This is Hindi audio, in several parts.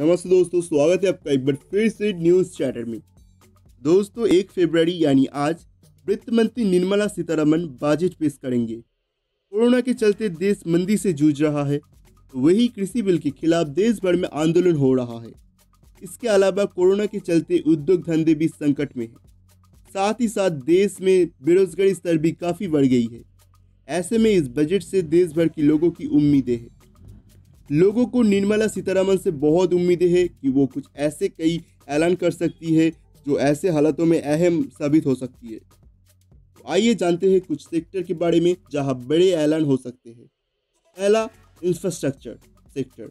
नमस्ते दोस्तों, स्वागत है आपका एक बार फिर से न्यूज़ चैटर में। दोस्तों, एक फरवरी यानी आज, वित्त मंत्री निर्मला सीतारमन बजट पेश करेंगे। कोरोना के चलते देश मंदी से जूझ रहा है तो वही कृषि बिल के खिलाफ देश भर में आंदोलन हो रहा है। इसके अलावा कोरोना के चलते उद्योग धंधे भी संकट में है। साथ ही साथ देश में बेरोजगारी स्तर भी काफ़ी बढ़ गई है। ऐसे में इस बजट से देश भर के लोगों की उम्मीदें हैं। लोगों को निर्मला सीतारमन से बहुत उम्मीदें हैं कि वो कुछ ऐसे कई ऐलान कर सकती है जो ऐसे हालातों में अहम साबित हो सकती है। तो आइए जानते हैं कुछ सेक्टर के बारे में जहाँ बड़े ऐलान हो सकते हैं। पहला इंफ्रास्ट्रक्चर सेक्टर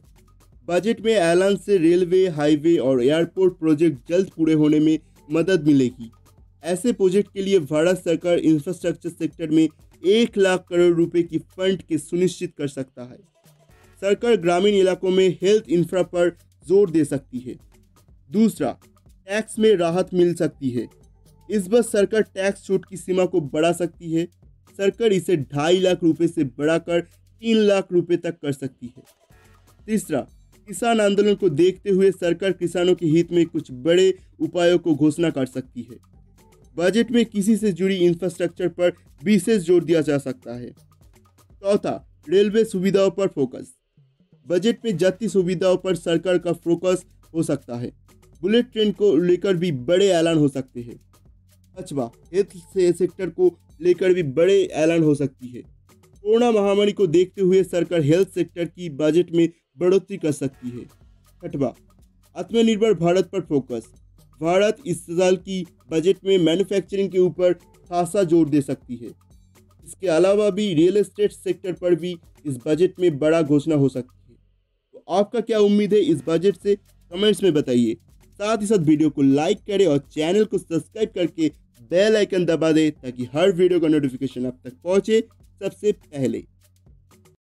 बजट में ऐलान से रेलवे, हाईवे और एयरपोर्ट प्रोजेक्ट जल्द पूरे होने में मदद मिलेगी। ऐसे प्रोजेक्ट के लिए भारत सरकार इंफ्रास्ट्रक्चर सेक्टर में एक लाख करोड़ रुपए की फंड के सुनिश्चित कर सकता है। सरकार ग्रामीण इलाकों में हेल्थ इंफ्रा पर ज़ोर दे सकती है। दूसरा टैक्स में राहत मिल सकती है। इस बार सरकार टैक्स छूट की सीमा को बढ़ा सकती है। सरकार इसे ढाई लाख रुपए से बढ़ाकर तीन लाख रुपए तक कर सकती है। तीसरा, किसान आंदोलन को देखते हुए सरकार किसानों के हित में कुछ बड़े उपायों को घोषणा कर सकती है। बजट में किसी से जुड़ी इंफ्रास्ट्रक्चर पर विशेष ज़ोर दिया जा सकता है। चौथा, रेलवे सुविधाओं पर फोकस बजट में जाती सुविधाओं पर सरकार का फोकस हो सकता है। बुलेट ट्रेन को लेकर भी बड़े ऐलान हो सकते हैं। पांचवा हेल्थ से सेक्टर को लेकर भी बड़े ऐलान हो सकती है। कोरोना महामारी को देखते हुए सरकार हेल्थ सेक्टर की बजट में बढ़ोतरी कर सकती है। छठवा आत्मनिर्भर भारत पर फोकस भारत इस साल की बजट में मैन्युफैक्चरिंग के ऊपर खासा ज़ोर दे सकती है। इसके अलावा भी रियल एस्टेट सेक्टर पर भी इस बजट में बड़ा घोषणा हो सकती है। आपका क्या उम्मीद है? इस बजट से कमेंट्स में बताइए। साथ ही साथ वीडियो को लाइक करें और चैनल को सब्सक्राइब करके बेल आइकन दबा दें ताकि हर वीडियो का नोटिफिकेशन आप तक पहुँचे सबसे पहले।